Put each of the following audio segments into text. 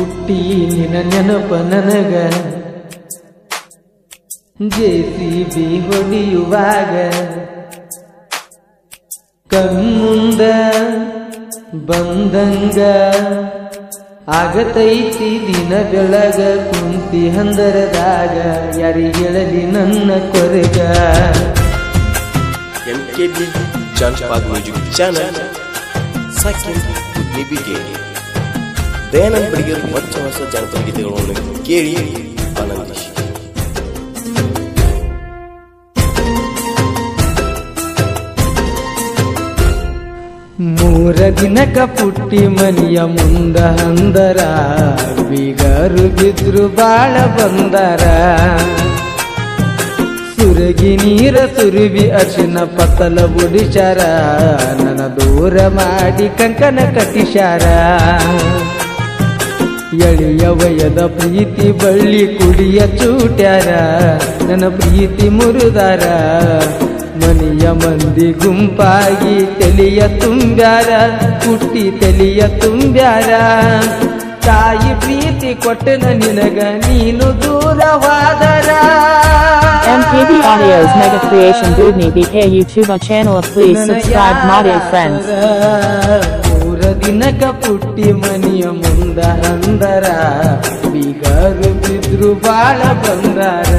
ಹುಟ್ಟಿ ನಿನ ನೆನಪ ನನಗ. ಜೇಸಿಬಿ ಹೊಡೆಯುವಾಗ ಕಣ್ಮುಂದ ಬಂದಂಗ ಆಗತೈತಿ ದಿನ ಬೆಳಗ ಕುಂತಿ ಹಂದರದಾಗ ಯಾರಿಗೆ ಹೇಳಲಿ ನನ್ನ Koraga. MK Janpad Music Channel. Second ನಿಬಿಗೆ ದಯಾನಂದ ಬಡಿಗರ್ ಹೊಸ ಹೊಸ ಜಾನಪದ ಗೀತೆಗಳನ್ನು ಕೇಳಿ, ಆನಂದಿಸಿ. ಮೂರ ದಿನಕ ಪುಟ್ಟಿ ಮನಿಯ ಮುಂದ ಅಂದರ, ಬೀಗರು ಬಿದ್ರು ಬಾಳ ಬಂದರ. ಸುರಗಿ ನೀರ ಸುರುವಿ ಅರ್ಶಿನ ಪತ್ತಲ ಬುಡಿಶಾರ ನನ್ನ ದೂರ ಮಾಡಿ ಕಂಕನ ಕಟ್ಟಿಶಾರ ಎಳೆಯ ವಯದ ಪ್ರೀತಿ ಬಳ್ಳಿ ಕುಡಿಯ ಚೂಟ್ಯಾರ ನನ್ನ ಪ್ರೀತಿ ಮುರಿದಾರ. ಮನೆಯ ಮಂದಿ ಗುಂಪಾಗಿ ತೆಲಿಯ ತುಂಬ್ಯಾರ ಕುಟ್ಟಿ ತೆಲಿಯ ತುಂಬ್ಯಾರ. ತಾಯಿ ಪ್ರೀತಿ ಕೊಟ್ಟನ ನಿನಗ ನೀನು ದೂರವಾದರ. MPB Audio's Mega Creation Budni BK YouTube channel please subscribe my dear friends. ಮೂರ ದಿನಕ ಪುಟ್ಟಿ ಮನಿಯ ಮುಂದ ಅಂದರ ಬೀಗರು ಬಿದ್ರು ಬಾಳ ಬಂದಾರ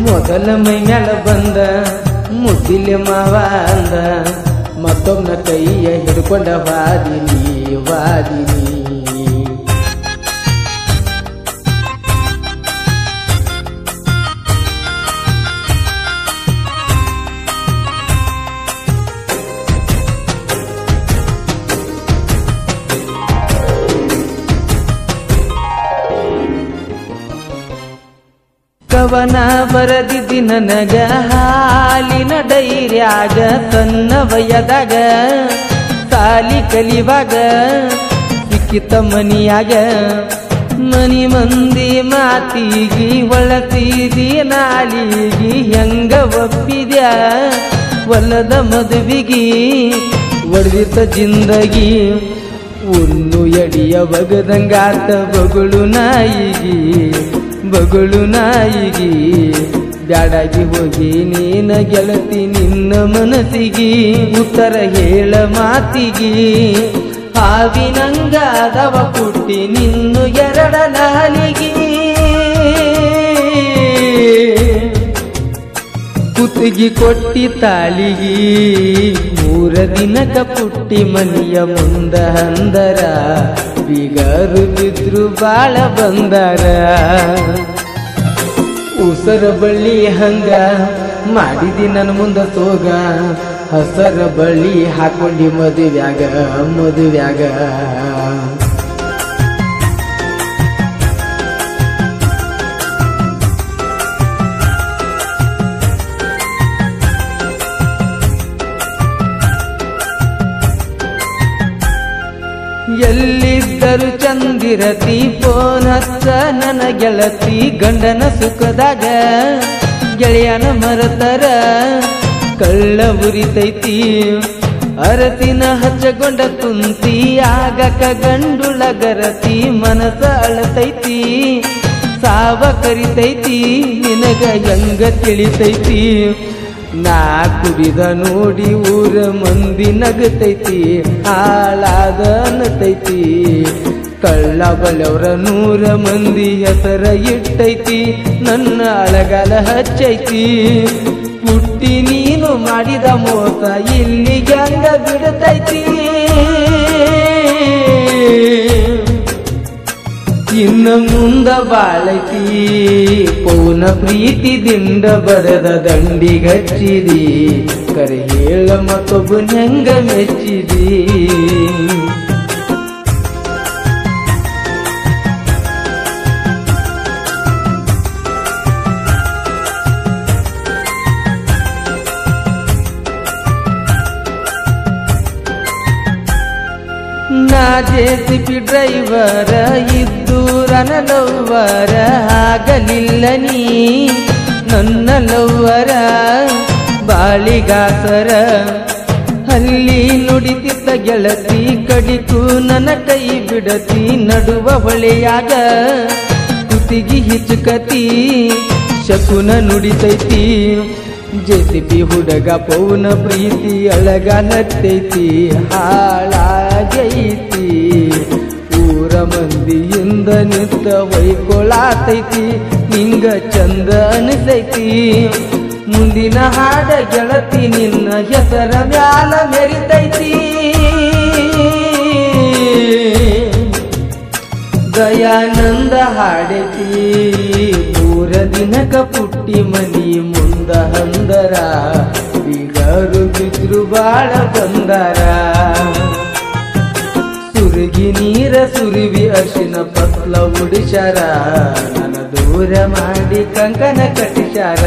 ಮೊದಲ ಮೈ ಮ್ಯಾಲ ಬಂದ ಮುದ್ದಿಲೆ ಮಾವ ಅಂದ ಮತ್ತೊಮ್ಮನ ಕೈಯ ಹಿಡ್ಕೊಂಡ ವಾದಿನಿ ವಾದಿನಿ ಕವನ ಬರದಿದ್ದಿ ನನಗ ಹಾಲಿನ ಡೈರ್ಯಾಗ ತನ್ನ ವಯದಾಗ ಸಾಲಿ ಕಲಿವಾಗ ಸಿಕ್ಕಿತ ಮನಿಯಾಗ, ಮನಿ ಮಂದಿ ಮಾತಿಗಿ ಒಳತೀರಿ ನಾಲಿಗಿ ಹೆಂಗ ಒಪ್ಪಿದ್ಯ? ಹೊಲದ ಮದುವಿಗಿ ಒಡೆದಿತ ಜಿಂದಗಿ ಒಂದು ಎಡಿಯ ಬಗದಂಗಾತ ಬಗಳು ನಾಯಿಗಿ. ಬಗಳು ನಾಯಿಗಿ, ಬ್ಯಾಡಾಗಿ ಹೋಗಿ ನೀನ ಗೆಳತಿ ನಿನ್ನ ಮನಸ್ಸಿಗಿ, ಉತ್ತರ ಹೇಳ ಮಾತಿಗೆ. ಹಾವಿನಂಗಾದವ ಕುಟ್ಟಿ ನಿನ್ನು ಎರಡ ನಾಲಿಗಿ. ಕುತ್ತಿಗೆ ಕೊಟ್ಟಿ ತಾಳಿಗಿ, ಮೂರ ದಿನಕ ಪುಟ್ಟಿ ಮನೆಯ ಮುಂದ ಅಂದರ. ಬೀಗರು ಬಿದ್ರು ಬಾಳ ಬಂದಾರ. ಉಸರ ಬಳ್ಳಿ ಹಂಗ ಮಾಡಿದಿ ನನ್ನ ಮುಂದ ಸೋಗ ಹಸರ ಬಳ್ಳಿ ಹಾಕೊಂಡಿ ಮದುವ್ಯಾಗ ಮದುವ್ಯಾಗ. ಎಲ್ಲಿದ್ದರು ಚಂದಿರತಿ ಫೋನ್ ಹಚ್ಚ ಗೆಳತಿ ಗಂಡನ ಸುಖದಾಗ. ಗೆಳೆಯನ ಮರತರ ಕಳ್ಳ ಉರಿತೈತಿ. ಅರತಿನ ಹಚ್ಚಗೊಂಡ ತುಂತಿ ಆಗಕ ಗಂಡುಳ ಗರತಿ ಮನಸ ಅಳತೈತಿ. ಸಾವ ಕರಿತೈತಿ, ನಿನಗ ಹೆಂಗ ತಿಳಿತೈತಿ? ನಾ ಕುಡಿದ ನೋಡಿ ಊರ ಮಂದಿ ನಗತೈತಿ, ಹಾಳಾದ ಅನ್ನತೈತಿ ಕಳ್ಳ ಬಲವ್ರ ನೂರ ಮಂದಿ ಹೆಸರ ಇಟ್ಟೈತಿ, ನನ್ನ ಅಳಗಾಲ ಹಚ್ಚೈತಿ. ಹುಟ್ಟಿ ನೀನು ಮಾಡಿದ ಮೋಸ ಇಲ್ಲಿ ಗಂಗ ಬಿಡತೈತಿ. ಮುಂದ ಬಾಳೈತಿ ಪೌನ ಪ್ರೀತಿದಿಂದ ಬಡದ ದಂಡಿಗಚ್ಚಿದಿ ಕರೆ ಹೇಳ ಮತ್ತೊಬ್ಬ ಹೆಂಗ ಮೆಚ್ಚಿದಿ ನಾ ಜೆಸಿಪಿ ಡ್ರೈವರ ಇದ್ದೂರನ ಲವ್ವರ ಆಗಲಿಲ್ಲ ನೀ. ನನ್ನ ಲವ್ವರ ಬಾಳಿಗಾಸರ ಅಲ್ಲಿ ನುಡಿತಿದ್ದ ಗೆಳತಿ ಕಡಿತು ನನ್ನ ಕೈ ಬಿಡತಿ ನಡುವ ಹೊಳೆಯಾಗ ಕುತಿಗಿ ಹಿಚುಕತಿ ಶಕುನ ನುಡಿತೈತಿ. ಜೆಸಿಪಿ ಹುಡುಗ ಪೌನ ಪ್ರೀತಿ ಅಳಗಲತ್ತೈತಿ ಹಾಳಾಗೈತಿ. ಊರ ಮಂದಿಯಿಂದ ನಿಂತ ವೈಕೊಳಾತೈತಿ, ನಿಂಗ ಚಂದ ಅನಿಸೈತಿ. ಮುಂದಿನ ಹಾಡ ಗೆಳತಿ, ನಿನ್ನ ಹೆಸರ ಮ್ಯಾಲ ಮೆರಿತೈತಿ. ದಯಾನಂದ ಹಾಡೈತಿ ಮೂರ ದಿನಕ ಪುಟ್ಟಿ ಮನಿ ಮುಂದ ಹಂದರ. ಬಿಗರು ಬಿದ್ರು ಬಾಳ ಬಂದರ ಸುರುವಿ ಅರ್ಶಿನ ಪತ್ಲ ಉಡಿಶಾರ ನನ್ನ ದೂರ ಮಾಡಿ ಕಂಕನ ಕಟಿಶಾರ